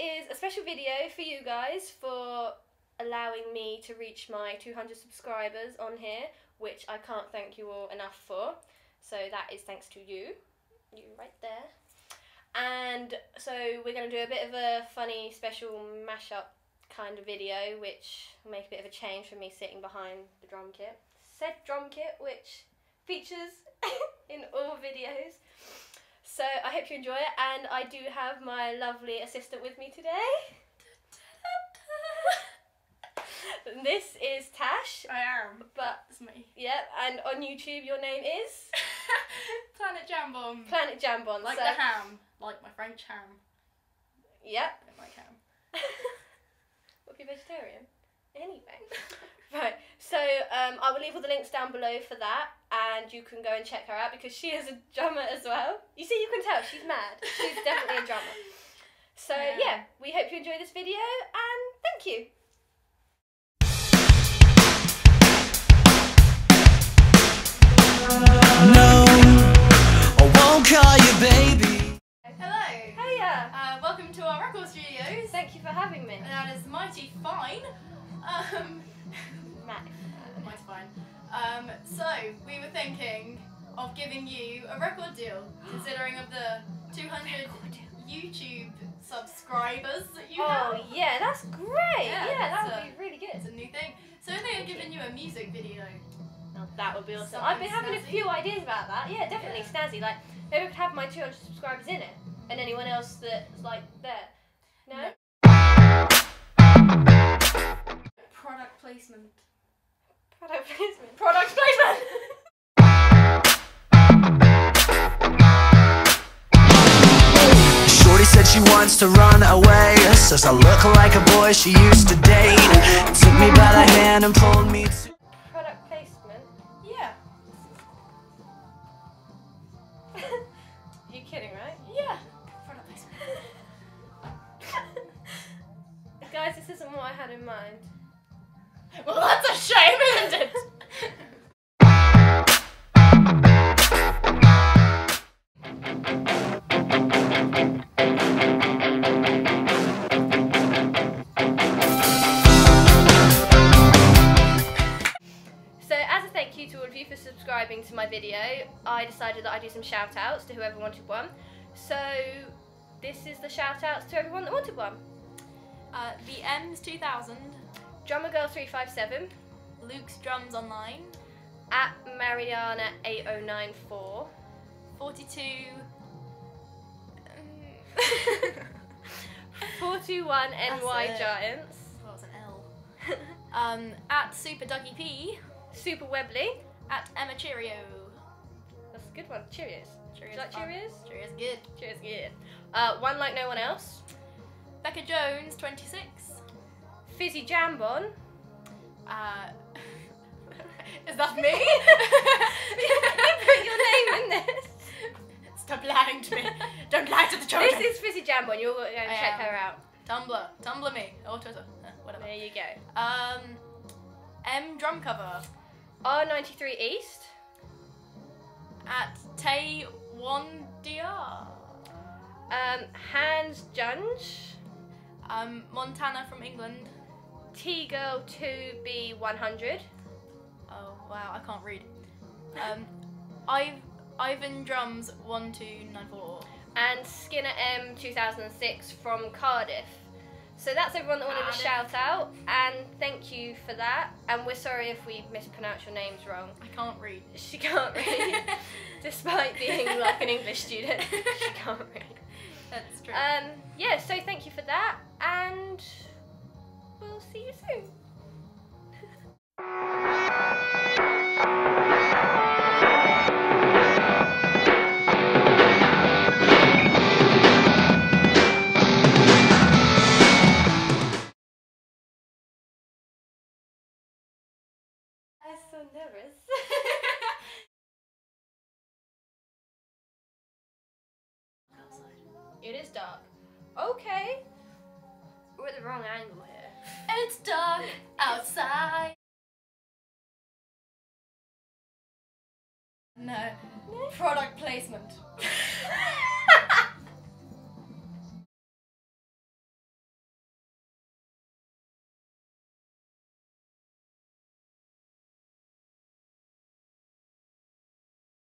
is a special video for you guys for allowing me to reach my 200 subscribers on here, which I can't thank you all enough for. So that is thanks to you, you right there. And so we're going to do a bit of a funny special mashup kind of video, which will make a bit of a change from me sitting behind the drum kit. Said drum kit, which features in all videos. So I hope you enjoy it, and I do have my lovely assistant with me today. this is Tash, I am. but it's me. yeah, and on YouTube your name is Planet Jambon. Planet Jambon. like so, the ham. Like my French ham. Yep. I like ham. Would be vegetarian. Anyway. right. So um, I will leave all the links down below for that, and you can go and check her out because she is a drummer as well. You see, you can tell she's mad. She's definitely a drummer. So Yeah. yeah, we hope you enjoy this video, and thank you. No, I won't call you baby. Hello. Hiya. Uh, welcome to our record studios. Thank you for having me. That is mighty fine. So we were thinking of giving you a record deal, considering of the 200 YouTube subscribers that you Oh have. Oh yeah, that's great. Yeah, Yeah, that that's, would be really good. It's a new thing. So they are giving you a music video. Oh, that would be awesome. Something I've been having a few ideas about that. Yeah, definitely Yeah. snazzy. Like maybe we could have my 200 subscribers in it, and anyone else that's like there. No. No. Product placement. She wants to run away. Says I look like a boy she used to date. Took me by the hand and pulled me to. Product placement. yeah. you kidding, right? Yeah. Product placement. Guys, this isn't what I had in mind. Well, that's a shame, isn't it? Subscribing to my video, I decided that I'd do some shout outs to whoever wanted one. So, this is the shout outs to everyone that wanted one. Uh, the M's 2000, Drummer Girl 357, Luke's Drums Online, at Mariana 8094. 42. 421 NY. Giants. What was an L? Um, at Super Dougie P, Super Webley. At Emma Cheerio. That's a good one. Cheerios. Cheerios. like fun. Cheerios? Cheerios good. Cheers, good. Uh, one like no one else. Becca Jones 26. Fizzy Jambon. Uh, is that me? you put your name in this. Stop lying to me. Don't lie to the children. This is Fizzy Jambon. You'll go and I check am. her out. Tumblr. Tumblr me. Or Twitter. Eh, whatever. There you go. Um, M drum cover R93 East. at DR. Um, Hans Junge. Um, Montana from England. T Girl 2B100. Oh wow, I can't read. Um, Iv- Ivan Drums one two nine four. And Skinner M 2006 from Cardiff. So that's everyone that wanted a shout out, and thank you for that. And we're sorry if we mispronounced your names wrong. I can't read. She can't read, despite being like an English student. She can't read. That's true. Um, yeah, so thank you for that, and we'll see you soon. So nervous. It is dark. Okay. We're at the wrong angle here. it's dark outside. No. Product placement.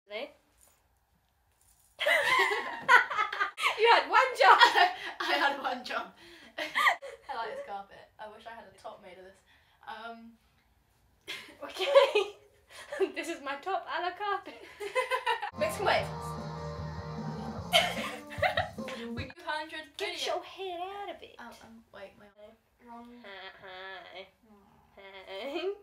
You had one job. I had one job. I like this carpet. I wish I had a top made of this. Um, Okay. this is my top a la carte. make some waves. we 200 Get videos. your head out of it. Oh, um, wait, my wrong. Hi. Hi.